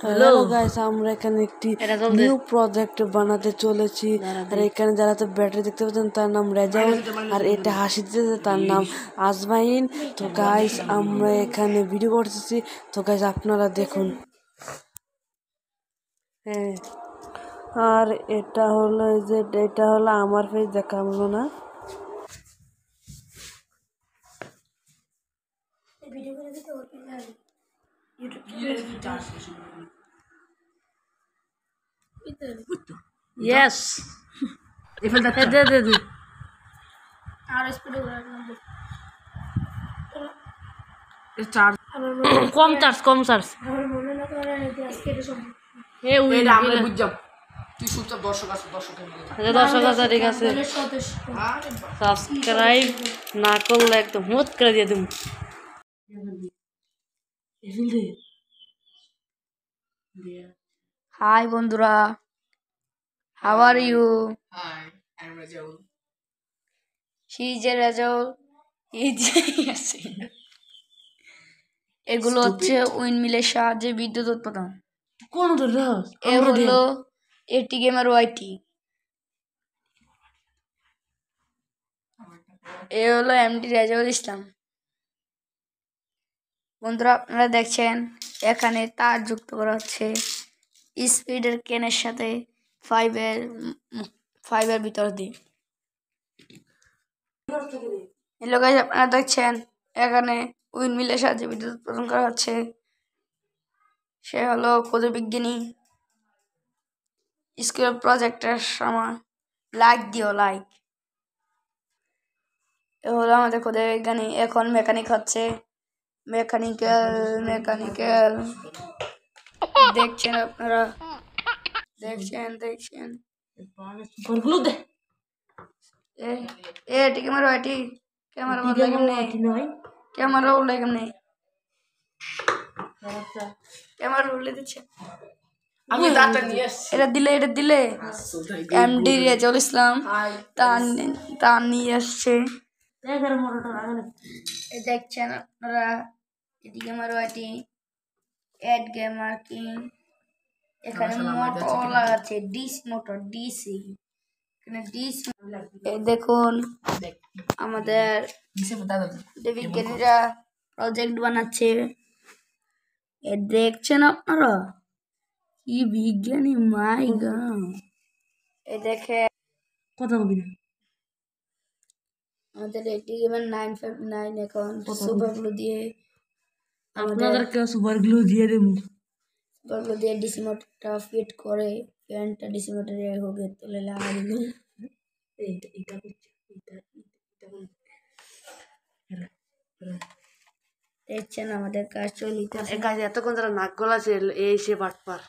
Hello guys আমরা এখানে একটি নিউ প্রজেক্ট বানাতে চলেছি। আর এখানে যারা তো ব্যাটারি দেখতে পাচ্ছেন তার নাম রেজাউল আর এটা হাসি দিতেছে তার নাম আজমাইন তো গাইস আমরা এখানে ভিডিও করতেছি। তো গাইস আপনারা দেখুন। হ্যাঁ। আর এটা হলো এই যে এটা হলো আমার ফেস দেখা হলো না ইয়েস দে দে দে কম চার্জ কম চার্জ এ উই আমরা বুঝলাম তুই চুপচাপ দর্শক আছে দর্শকের মধ্যে দর্শক আছে ঠিক আছে সাবস্ক্রাইব না করলে একদম মত করে দিয়ে দেবো হাই বন্ধুরা। How are you hi I am Rajaul হি রেজাউল হি যে ইয়াসিন। এগুলো হচ্ছে উইন্ডমিলের সাহায্যে বিদ্যুৎ উৎপাদন। কোন এ হলো এটি গেমার ওয়াইটি এ হলো এমডি রেজাউল ইসলাম বন্ধুরা আপনারা দেখছেন এখানে তার যুক্ত করা হচ্ছে। স্পিডের কেনের সাথে ফাইভের ফাইভের ভিতর দিয়ে হ্যালো গাইজ আপনারা দেখছেন এখানে উইন উইন্ডমিলের সাহায্যে বিদ্যুৎ উৎপাদন করা হচ্ছে। সে হলো ক্ষুদ্র বিজ্ঞানী স্কুল প্রজেক্টের সময়। লাইক দিও লাইক এ হলো আমাদের ক্ষুদ্র বিজ্ঞানী এখন মেকানিক হচ্ছে। মেকানিক্যাল মেকানিক্যাল দেখছেন আপনারা? দেখছেন দেখছেন। দে এ এটি ক্যামেরা এটি ক্যামেরা কেমনে? ক্যামেরা উল্লে কেমনে? ক্যামেরা উল্লে দিচ্ছে। আমি দাঁতটা নিয়ে আসছি। এটা দিলে এটা দিলে। এমডি রেজাউল ইসলাম তার তার নিয়ে আসছে। দেখছেন আপনারা? এটি গেমার ওয়াটি এড গেমার কিং এখানে মোটর লাগাচ্ছে ডিস মোটর ডিসি। এখানে ডিসি এই দেখুন আমাদের বিজ্ঞানীরা প্রজেক্ট বানাচ্ছে। এ দেখছেন আপনারা? কি বিজ্ঞানী মাই গা এ দেখে কথা বলবি না। আমাদের একটি গেমের নাইন ফাইভ নাইন এখন সুপারগুলো দিয়ে আপনাদেরকে সুপার গ্লু দিয়ে দেবো। গ্লু দিয়ে ডিসি মোটরটা ফিট করে ফ্যানটা ডিসি মোটরে হোক তুলে লাগা দিল এইটা এটা এটা দেখছেন আমাদের কাজ চলিতে এ কাজ এতক্ষণ যারা নাক গলাছে এই সে বাটপার